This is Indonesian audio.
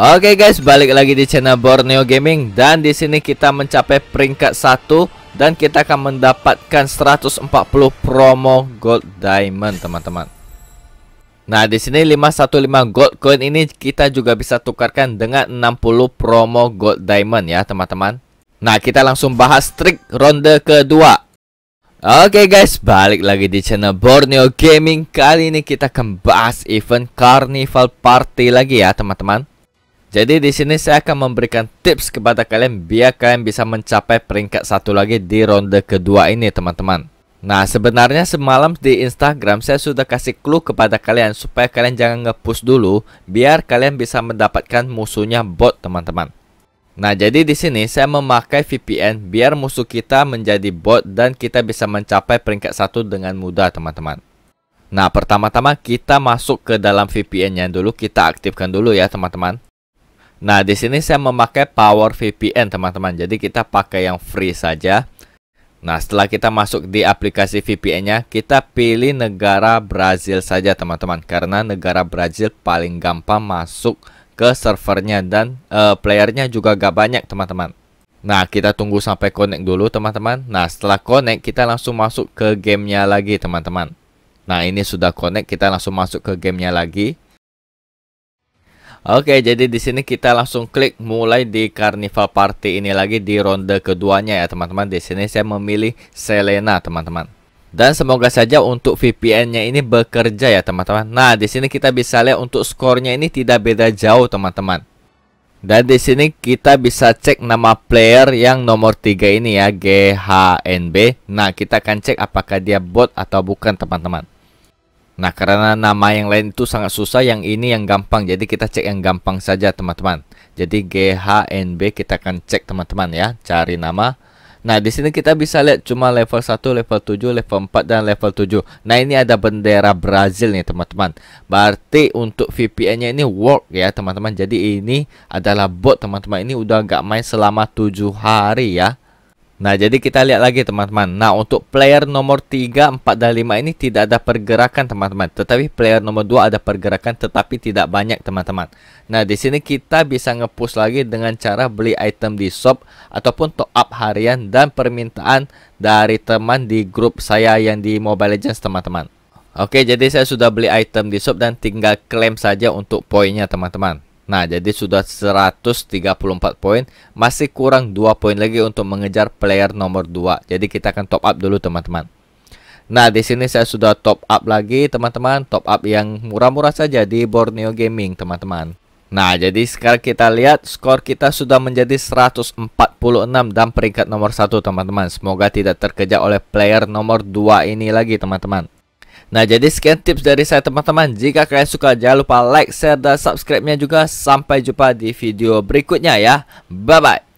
Oke guys, balik lagi di channel Borneo Gaming dan di sini kita mencapai peringkat 1 dan kita akan mendapatkan 140 promo gold diamond teman-teman. Nah, di sini 515 gold coin ini kita juga bisa tukarkan dengan 60 promo gold diamond ya, teman-teman. Nah, kita langsung bahas trik ronde kedua. Oke okay guys, balik lagi di channel Borneo Gaming. Kali ini kita akan bahas event Carnival Party lagi ya, teman-teman. Jadi di sini saya akan memberikan tips kepada kalian biar kalian bisa mencapai peringkat satu lagi di ronde kedua ini teman-teman. Nah sebenarnya semalam di Instagram saya sudah kasih clue kepada kalian supaya kalian jangan ngepush dulu biar kalian bisa mendapatkan musuhnya bot teman-teman. Nah jadi di sini saya memakai VPN biar musuh kita menjadi bot dan kita bisa mencapai peringkat satu dengan mudah teman-teman. Nah pertama-tama kita masuk ke dalam VPN-nya dulu kita aktifkan dulu ya teman-teman. Nah, di sini saya memakai Power VPN, teman-teman. Jadi kita pakai yang free saja. Nah, setelah kita masuk di aplikasi VPN-nya, kita pilih negara Brazil saja, teman-teman. Karena negara Brazil paling gampang masuk ke servernya dan uh, playernya juga gak banyak, teman-teman. Nah, kita tunggu sampai connect dulu, teman-teman. Nah, setelah connect, kita langsung masuk ke gamenya lagi, teman-teman. Nah, ini sudah connect, kita langsung masuk ke gamenya lagi. Oke, jadi di sini kita langsung klik mulai di Carnival Party ini lagi di ronde keduanya ya, teman-teman. Di sini saya memilih Selena, teman-teman. Dan semoga saja untuk VPN-nya ini bekerja ya, teman-teman. Nah, di sini kita bisa lihat untuk skornya ini tidak beda jauh, teman-teman. Dan di sini kita bisa cek nama player yang nomor 3 ini ya, GHNB. Nah, kita akan cek apakah dia bot atau bukan, teman-teman. Nah, karena nama yang lain itu sangat susah, yang ini yang gampang. Jadi kita cek yang gampang saja, teman-teman. Jadi GHNB kita akan cek, teman-teman ya, cari nama. Nah, di sini kita bisa lihat cuma level 1, level 7, level 4 dan level 7. Nah, ini ada bendera Brazil nih, teman-teman. Berarti untuk VPN-nya ini work ya, teman-teman. Jadi ini adalah bot, teman-teman. Ini udah gak main selama 7 hari ya. Nah, jadi kita lihat lagi teman-teman. Nah, untuk player nomor 3, 4 dan 5 ini tidak ada pergerakan teman-teman. Tetapi player nomor 2 ada pergerakan tetapi tidak banyak teman-teman. Nah, di sini kita bisa ngepush lagi dengan cara beli item di shop ataupun top up harian dan permintaan dari teman di grup saya yang di Mobile Legends teman-teman. Oke, jadi saya sudah beli item di shop dan tinggal klaim saja untuk poinnya teman-teman. Nah, jadi sudah 134 poin, masih kurang 2 poin lagi untuk mengejar player nomor 2. Jadi kita akan top up dulu, teman-teman. Nah, di sini saya sudah top up lagi, teman-teman. Top up yang murah-murah saja di Borneo Gaming, teman-teman. Nah, jadi sekarang kita lihat skor kita sudah menjadi 146 dan peringkat nomor 1, teman-teman. Semoga tidak terkejar oleh player nomor 2 ini lagi, teman-teman. Nah jadi sekian tips dari saya teman-teman. Jika kalian suka jangan lupa like, share, dan subscribe-nya juga. Sampai jumpa di video berikutnya ya. Bye-bye